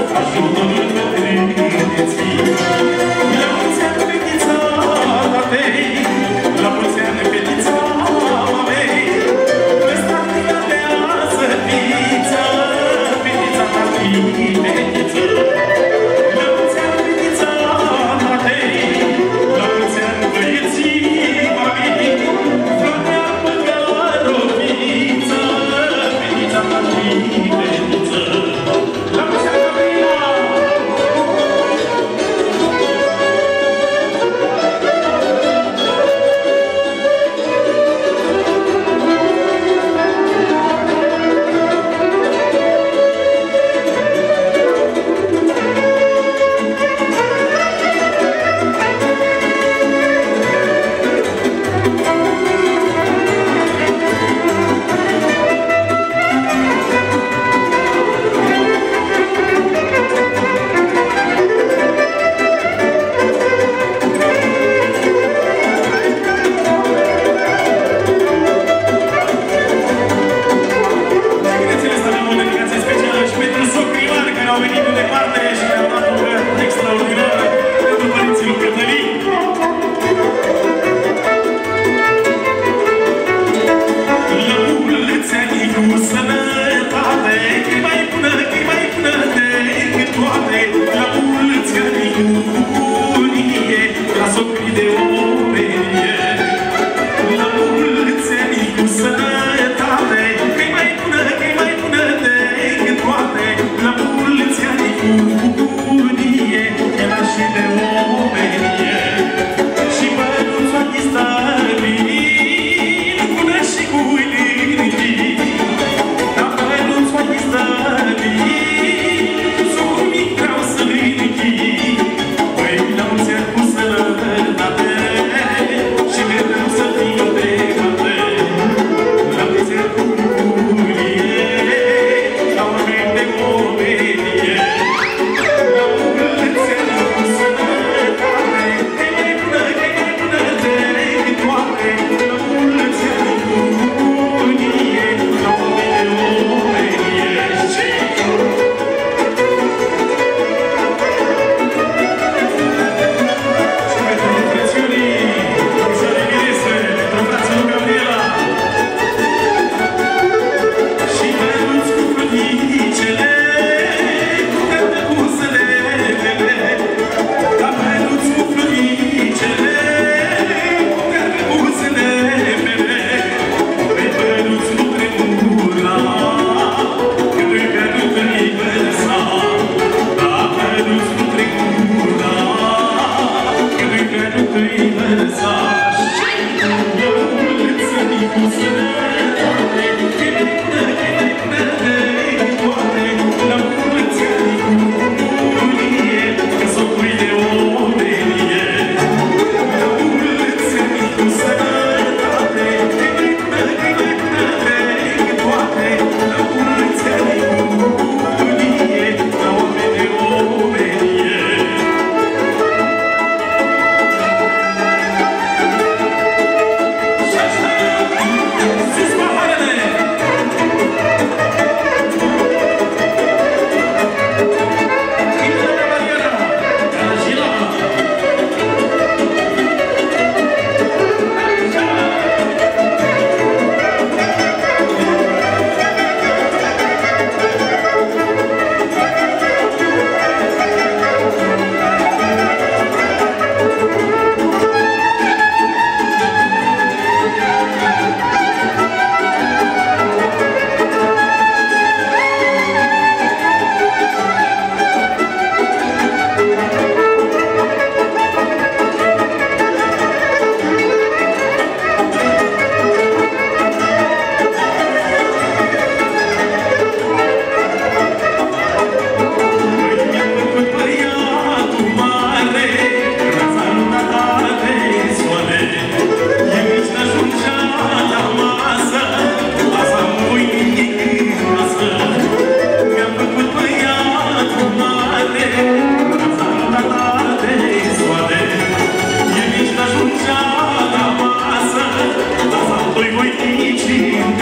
Thank you. sobre eu lui Voinicii